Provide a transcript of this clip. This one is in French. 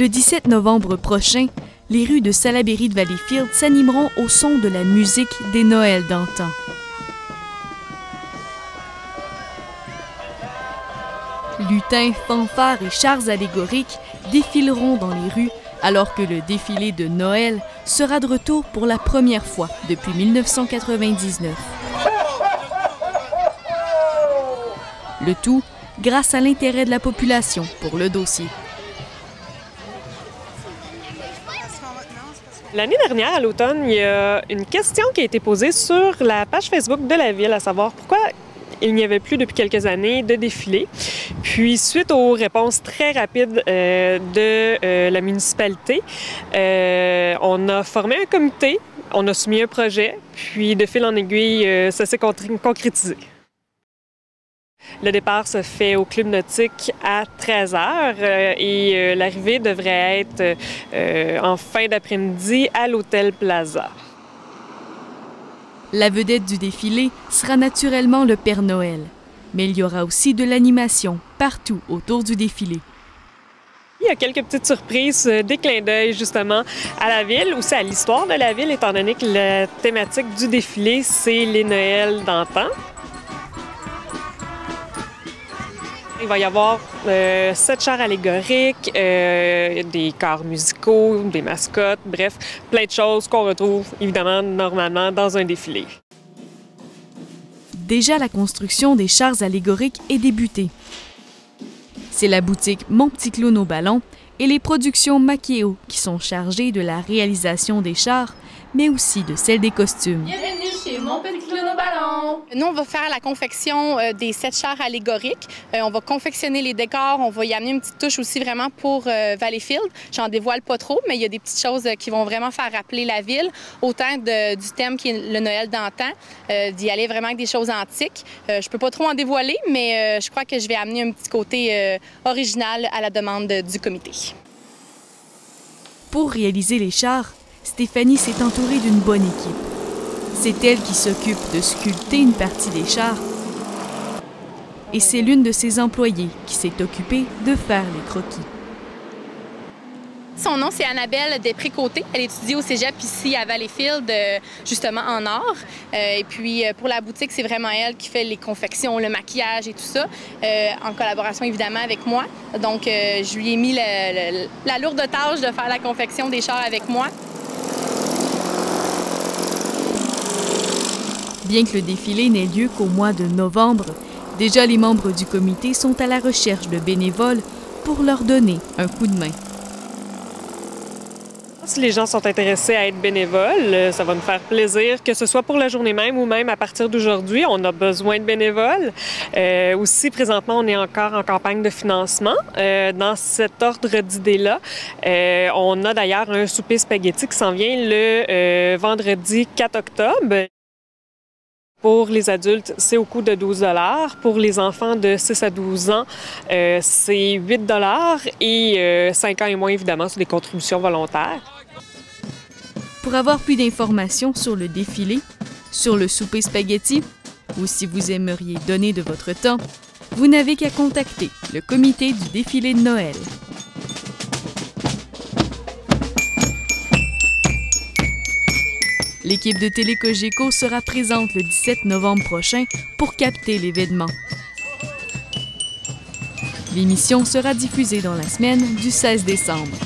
Le 17 novembre prochain, les rues de Salaberry de Valleyfield s'animeront au son de la musique des Noëls d'antan. Lutins, fanfares et chars allégoriques défileront dans les rues alors que le défilé de Noël sera de retour pour la première fois depuis 1999. Le tout grâce à l'intérêt de la population pour le dossier. L'année dernière, à l'automne, il y a une question qui a été posée sur la page Facebook de la ville, à savoir pourquoi il n'y avait plus depuis quelques années de défilé. Puis, suite aux réponses très rapides euh, de euh, la municipalité, euh, on a formé un comité, on a soumis un projet, puis de fil en aiguille, ça s'est concrétisé. Le départ se fait au club nautique à 13 h et l'arrivée devrait être en fin d'après-midi à l'hôtel Plaza. La vedette du défilé sera naturellement le Père Noël, mais il y aura aussi de l'animation partout autour du défilé. Il y a quelques petites surprises, euh, des clins d'œil justement à la ville, aussi à l'histoire de la ville, étant donné que la thématique du défilé, c'est les Noëls d'antan. Va y avoir euh, sept chars allégoriques, euh, des corps musicaux, des mascottes, bref, plein de choses qu'on retrouve évidemment normalement dans un défilé. Déjà, la construction des chars allégoriques est débutée. C'est la boutique Mon Petit Clown au ballon et les productions Maquéo qui sont chargées de la réalisation des chars, mais aussi de celle des costumes. Bienvenue chez Mon Petit Clown au ballon! Nous, on va faire la confection euh, des sept chars allégoriques. Euh, on va confectionner les décors. On va y amener une petite touche aussi vraiment pour euh, Valleyfield. J'en dévoile pas trop, mais il y a des petites choses qui vont vraiment faire rappeler la ville, autant du thème qui est le Noël d'antan, d'y aller vraiment avec des choses antiques. je peux pas trop en dévoiler, mais je crois que je vais amener un petit côté original à la demande du comité. Pour réaliser les chars, Stéphanie s'est entourée d'une bonne équipe. C'est elle qui s'occupe de sculpter une partie des chars. Et c'est l'une de ses employées qui s'est occupée de faire les croquis. Son nom, c'est Annabelle Després-Côté. Elle étudie au cégep ici à Valleyfield, euh, justement en or. Euh, et puis, euh, pour la boutique, c'est vraiment elle qui fait les confections, le maquillage et tout ça, en collaboration évidemment avec moi. Donc, je lui ai mis la lourde tâche de faire la confection des chars avec moi. Bien que le défilé n'ait lieu qu'au mois de novembre, déjà les membres du comité sont à la recherche de bénévoles pour leur donner un coup de main. Si les gens sont intéressés à être bénévoles, euh, ça va nous faire plaisir, que ce soit pour la journée même ou même à partir d'aujourd'hui, on a besoin de bénévoles. Euh, aussi, présentement, on est encore en campagne de financement. Euh, dans cet ordre d'idées-là, on a d'ailleurs un souper spaghetti qui s'en vient le vendredi 4 octobre. Pour les adultes, c'est au coût de 12 Pour les enfants de 6 à 12 ans, euh, c'est 8 et 5 euh, ans et moins, évidemment, c'est des contributions volontaires. Pour avoir plus d'informations sur le défilé, sur le souper spaghetti, ou si vous aimeriez donner de votre temps, vous n'avez qu'à contacter le comité du défilé de Noël. L'équipe de Télécogeco sera présente le 17 novembre prochain pour capter l'événement. L'émission sera diffusée dans la semaine du 16 décembre.